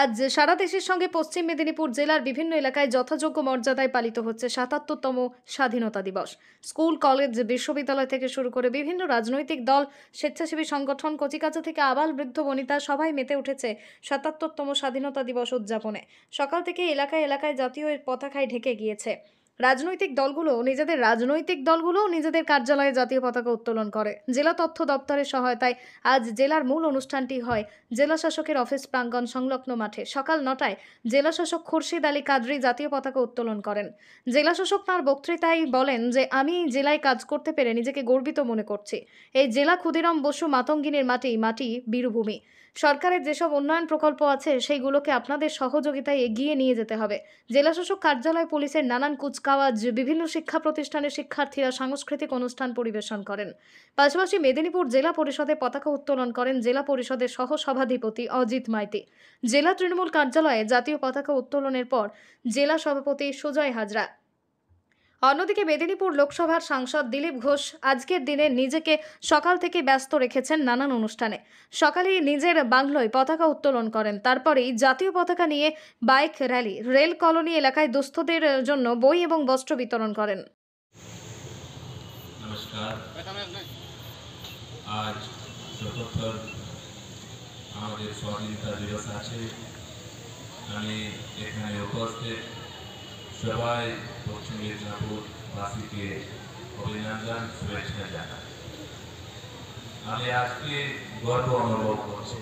আজ সারা দেশের সঙ্গে পশ্চিম মেদিনীপুর জেলার বিভিন্ন এলাকায় যথাযোগ্য মর্যাদায় পালিত হচ্ছে সাতাত্তরতম স্বাধীনতা দিবস। স্কুল, কলেজ, বিশ্ববিদ্যালয় থেকে শুরু করে বিভিন্ন রাজনৈতিক দল, স্বেচ্ছাসেবী সংগঠন, কচিকাচা থেকে আবাল বৃদ্ধ বনিতা সবাই মেতে উঠেছে সাতাত্তরতম স্বাধীনতা দিবস উদযাপনে। সকাল থেকে এলাকায় এলাকায় জাতীয় পতাকায় ঢেকে গিয়েছে। রাজনৈতিক দলগুলো নিজেদের রাজনৈতিক দলগুলো নিজেদের কার্যালয়ে জাতীয় পতাকা উত্তোলন করে। জেলা তথ্য দপ্তরের সহায়তায় আজ জেলার মূল অনুষ্ঠানটি হয় জেলা শাসকের অফিস প্রাঙ্গণ সংলগ্ন মাঠে। সকাল নটায় জেলা শাসক খুরশিদ আলী কাদরি জাতীয় পতাকা উত্তোলন করেন। জেলা শাসক তাঁর বক্তৃতায় বলেন যে, আমি জেলায় কাজ করতে পেরে নিজেকে গর্বিত মনে করছি। এই জেলা ক্ষুদিরাম বসু মাতঙ্গিনীর মাটি মাটি বীরভূমি। সরকারের যেসব উন্নয়ন প্রকল্প আছে, সেইগুলোকে আপনাদের সহযোগিতায় এগিয়ে নিয়ে যেতে হবে। জেলাশাসক কার্যালয় পুলিশের নানান কুচকাওয়াজ, বিভিন্ন শিক্ষা প্রতিষ্ঠানের শিক্ষার্থীরা সাংস্কৃতিক অনুষ্ঠান পরিবেশন করেন। পাশাপাশি মেদিনীপুর জেলা পরিষদে পতাকা উত্তোলন করেন জেলা পরিষদের সহ সভাধিপতি অজিত মাইতি। জেলা তৃণমূল কার্যালয়ে জাতীয় পতাকা উত্তোলনের পর জেলা সভাপতি সুজয় হাজরা। অন্যদিকে মেদিনীপুর লোকসভার সাংসদ দিলীপ ঘোষ আজকের দিনে নিজেকে সকাল থেকে ব্যস্ত রেখেছেন নানান অনুষ্ঠানে। সকালেই নিজের বাংলোয় পতাকা উত্তোলন করেন। তারপরেই জাতীয় পতাকা নিয়ে বাইক র্যালি, রেল কলোনি এলাকায় দুস্থদের জন্য বই এবং বস্ত্র বিতরণ করেন। আমাদের স্বাধীনতা দিবস আছে। আমি এখানে উপস্থিত সবাই পশ্চিম মেদিনীপুর বাসীকে অভিনন্দন শুভেচ্ছা জানাই আমি আজকে গর্ব অনুভব করছি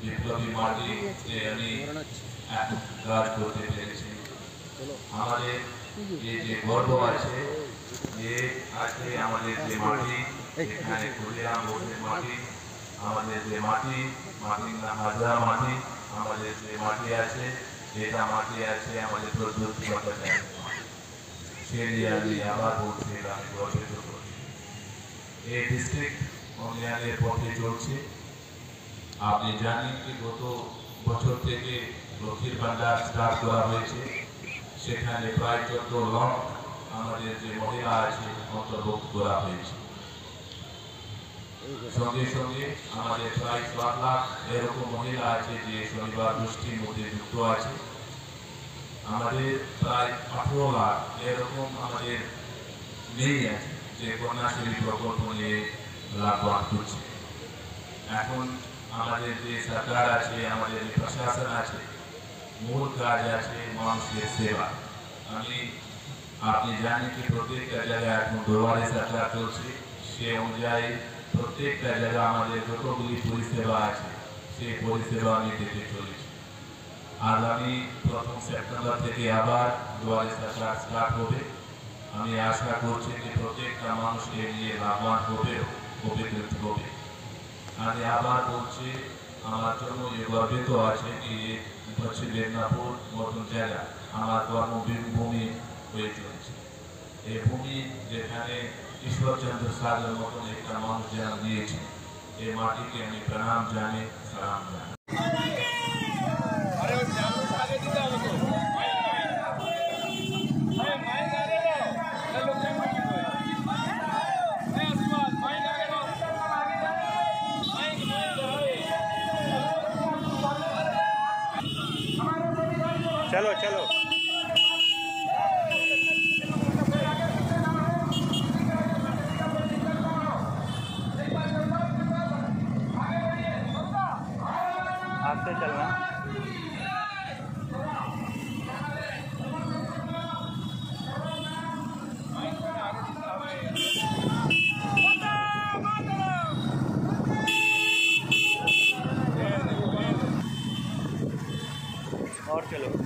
বিপ্লবী মাটিতে আমি এক কাজ করতে পেরেছি আমাদের এই যে গর্ব আছে যে আজকে আমাদের যে মাটি এখানে কুড়িয়াম বোর্ডের মাটি আমাদের যে মাটি মাটির নাম হাজরা মাটি আমাদের যে মাটি আছে যেটা মাটি আছে, আমাদের প্রযুক্তি নিয়ে আমি আবার বলছি আমি গর্বিত করছি এই ডিস্ট্রিক্ট উন্নয়নের পথে চলছে। আপনি জানেন কি গত বছর থেকে লক্ষ্মীর ভান্ডার স্টার্ট করা হয়েছে। সেখানে প্রায় চোদ্দ লক্ষ আমাদের যে মহিলা আছে অন্তর্ভুক্ত করা হয়েছে। সঙ্গে সঙ্গে আমাদের প্রায় সাত লাখ এরকম মহিলা আছে যে শনিবার গোষ্ঠীর মধ্যে যুক্ত আছে। আমাদের প্রায় আঠেরো লাখ এরকম আমাদের মেয়ে আছে যে কন্যাশ্রী প্রকল্প নিয়ে লাভবান করছে এখন আমাদের যে সরকার আছে, আমাদের যে প্রশাসন আছে, মূল কাজ আছে মানুষের সেবা। আমি, আপনি জানেন কি প্রত্যেকটা জায়গায় এখন দুয়ারে সরকার চলছে, সে অনুযায়ী প্রত্যেকটা জায়গায় আমাদের যতগুলি পরিষেবা আছে, সেই পরিষেবা আমি দিতে চলেছি। আগামী প্রথম সেপ্টেম্বর থেকে আবার দুয়ারে সরকার স্টার্ট হবে। আমি আশা করছি যে প্রত্যেকটা মানুষকে নিয়ে লাভবান হবে উপকৃত হবে আমি আবার বলছি, আমার জন্য এ গর্বিত আছে কি পশ্চিম মেদিনীপুর মতন জায়গা আমার কর্মভূমি হয়ে চলেছে। এই ভূমি যেখানে ঈশ্বরচন্দ্র সাগর মতন একটা মানুষ যেন দিয়েছে এই মাটিকে আমি প্রণাম জানি সালাম জানি और चलो।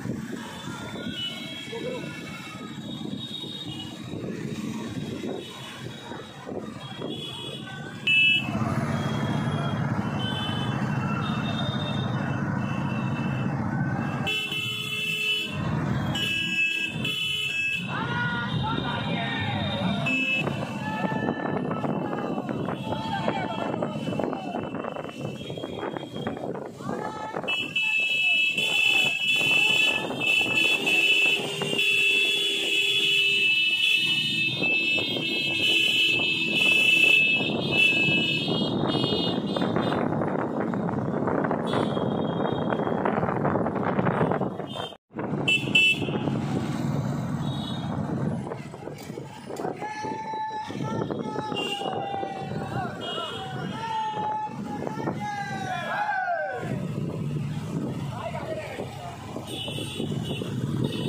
ハハハハ!